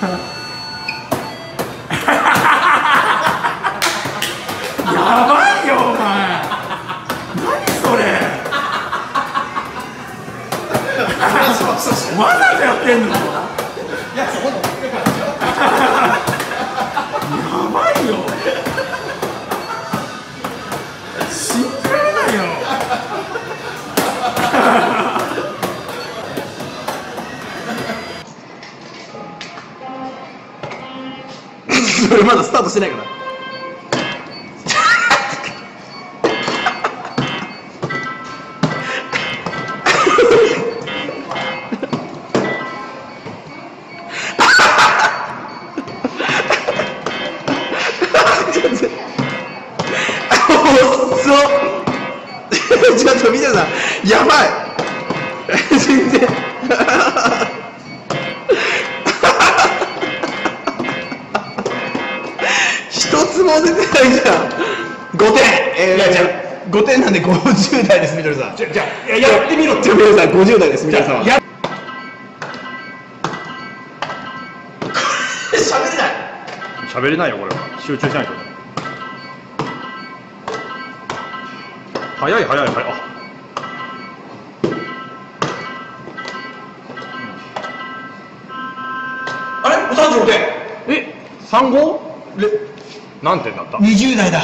やばいよお前。何それ。わざとやってんのやばいよそれまだスタートしてないから。ちょっと見てください。やばい。全然一つも出てないじゃん。5点えー、いやじゃ5点なんで50代ですみどりさん。じゃじゃいややってみろってじゃあ皆さん50代ですみどりさんは。や喋れない。喋れないよこれ。は集中しないと。早い早い早い。あ。あれ？35点。え三五？何点だった？20代だ。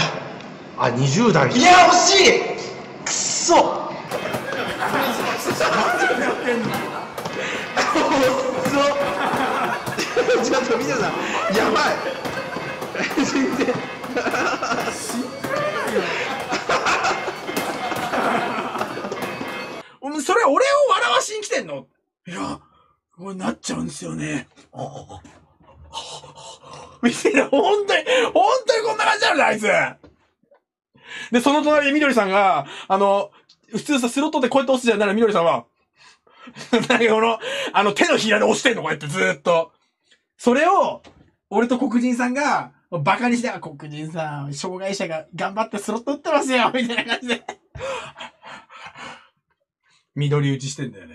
あ20代。いや惜しい。くっそ。ちょっと見てください。やばい。全然。それ俺を笑わしに来てんの？いや、こうなっちゃうんですよね。みたいな、本当に、本当にこんな感じなのね、あいつ。で、その隣でみどりさんが、あの、普通さ、スロットでこうやって押すじゃんならみどりさんは、なんかこの、あの手のひらで押してんの、こうやってずーっと。それを、俺と黒人さんが、バカにして、黒人さん、障害者が頑張ってスロット打ってますよ、みたいな感じで。緑打ちしてんだよね。